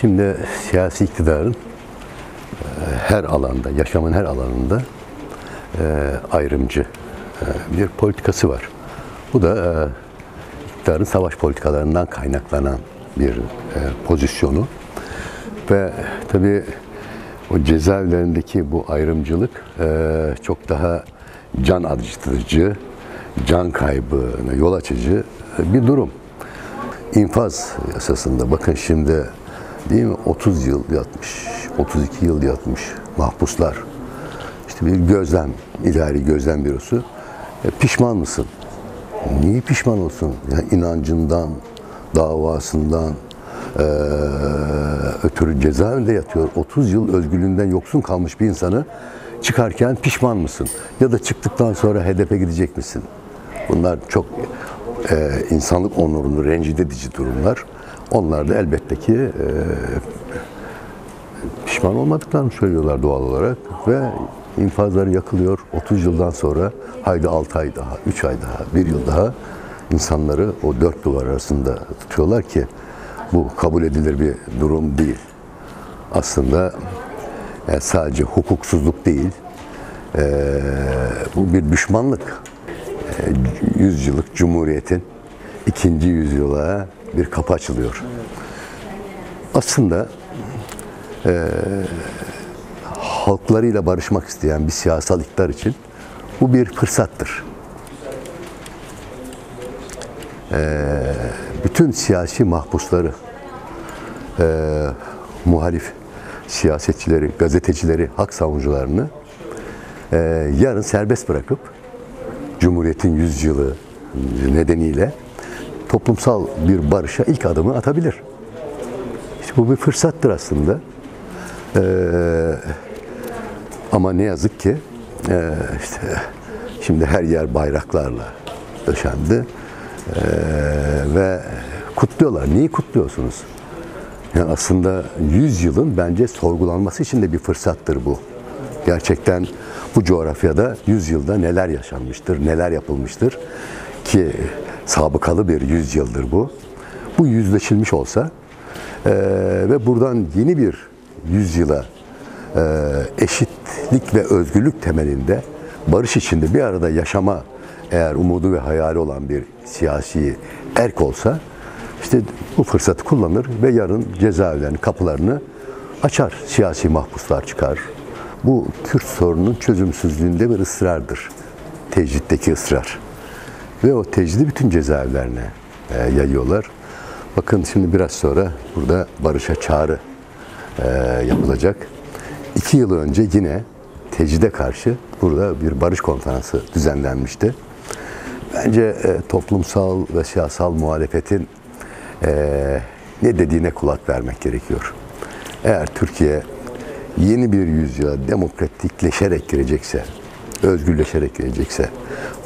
Şimdi siyasi iktidarın e, her alanda, yaşamın her alanında e, ayrımcı e, bir politikası var. Bu da iktidarın savaş politikalarından kaynaklanan bir pozisyonu. Ve tabii o cezaevlerindeki bu ayrımcılık çok daha can acıtıcı, can kaybına yol açıcı bir durum. İnfaz yasasında bakın şimdi değil mi 30 yıl yatmış, 32 yıl yatmış mahpuslar. İşte bir gözlem, idari gözlem bürosu. E, pişman mısın? Niye pişman olsun? Yani inancından, davasından eee ötürü cezaevinde yatıyor. 30 yıl özgürlüğünden yoksun kalmış bir insanı çıkarken pişman mısın? Ya da çıktıktan sonra hedefe gidecek misin? Bunlar çok eee, insanlık onurunu rencide edici durumlar. Onlar da elbette ki eee, pişman olmadıklarını söylüyorlar doğal olarak ve infazları yakılıyor 30 yıldan sonra haydi 6 ay daha, 3 ay daha, 1 yıl daha insanları o dört duvar arasında tutuyorlar ki bu kabul edilir bir durum değil. Aslında e, sadece hukuksuzluk değil, e, bu bir düşmanlık. E, yüzyıllık Cumhuriyet'in ikinci yüzyıla bir kapı açılıyor. Aslında halklarıyla barışmak isteyen bir siyasal iktidar için bu bir fırsattır. Ee, bütün siyasi mahpusları, e, muhalif siyasetçileri, gazetecileri, hak savunucularını e, yarın serbest bırakıp Cumhuriyet'in yüzyılı nedeniyle toplumsal bir barışa ilk adımı atabilir. İşte bu bir fırsattır aslında. Ee, ama ne yazık ki e, işte şimdi her yer bayraklarla döşendi Ee, ve kutluyorlar. Neyi kutluyorsunuz? Yani aslında 100 yılın bence sorgulanması için de bir fırsattır bu. Gerçekten bu coğrafyada 100 yılda neler yaşanmıştır, neler yapılmıştır ki sabıkalı bir 100 yıldır bu. Bu yüzleşilmiş olsa ee, ve buradan yeni bir yüzyıla e, eşitlik ve özgürlük temelinde barış içinde bir arada yaşama eğer umudu ve hayali olan bir siyasi erk olsa işte bu fırsatı kullanır ve yarın cezaevlerinin kapılarını açar. Siyasi mahpuslar çıkar. Bu Kürt sorununun çözümsüzlüğünde bir ısrardır. Tecritteki ısrar. Ve o tecridi bütün cezaevlerine e, yayıyorlar. Bakın şimdi biraz sonra burada barışa çağrı e, yapılacak. İki yıl önce yine tecride karşı burada bir barış konferansı düzenlenmişti. Bence e, toplumsal ve siyasal muhalefetin e, ne dediğine kulak vermek gerekiyor. Eğer Türkiye yeni bir yüzyıla demokratikleşerek girecekse, özgürleşerek girecekse,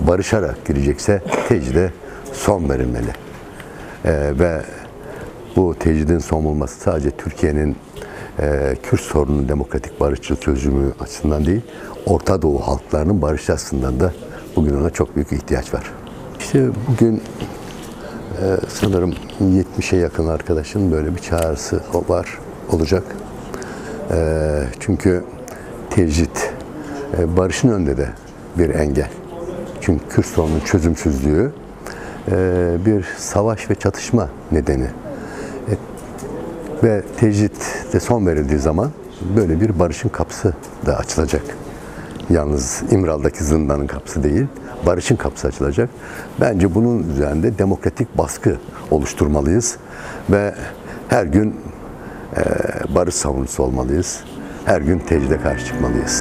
barışarak girecekse tecride son verilmeli. Ee, ve bu tecridin son bulması sadece Türkiye'nin e, Kürt sorununun demokratik barışçıl çözümü açısından değil, Orta Doğu halklarının barış açısından da bugün ona çok büyük ihtiyaç var. İşte bugün e, sanırım 70'e yakın arkadaşın böyle bir çağrısı var, olacak. E, çünkü tecrit barışın önünde de bir engel. Çünkü Kürt sorunun çözümsüzlüğü e, bir savaş ve çatışma nedeni. E, ve tecrit de son verildiği zaman böyle bir barışın kapısı da açılacak. Yalnız İmral'daki zindanın kapısı değil, barışın kapısı açılacak. Bence bunun üzerinde demokratik baskı oluşturmalıyız ve her gün e, barış savunucusu olmalıyız. Her gün tecride karşı çıkmalıyız.